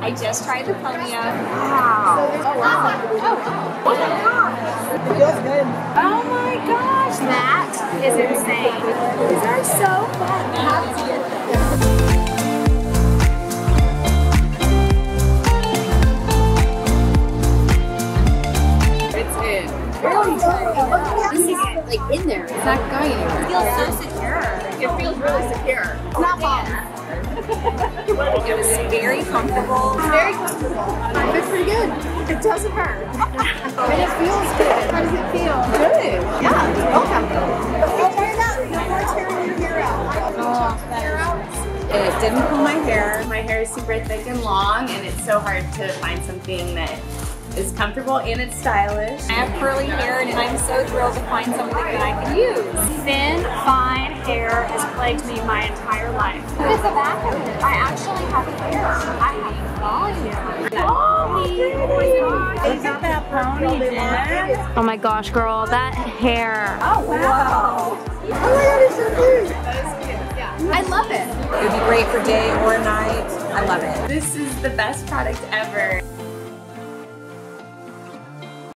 I just tried the Pony-O. Wow. Oh, wow. Oh, It feels good. oh my gosh, that is insane. These are so fun. You have to get them. This is like in there. It's not going anywhere. It feels so secure. It feels really secure. It's not falling. It was very comfortable. Very comfortable. It's pretty good. It doesn't hurt. and it feels good. How does it feel? Good. Yeah, it's real comfortable. It didn't pull my hair. My hair is super thick and long, and it's so hard to find something that is comfortable and it's stylish. I have curly hair and I'm so thrilled to find something that I can use. Thin, hair has plagued me my entire life. Look at the back of it. I actually have hair. I have volume. Look at that pony, Oh my gosh, girl, that hair. Oh, wow. Oh my god, it's so cute. Yeah. I love it. It would be great for day or night. I love it. This is the best product ever.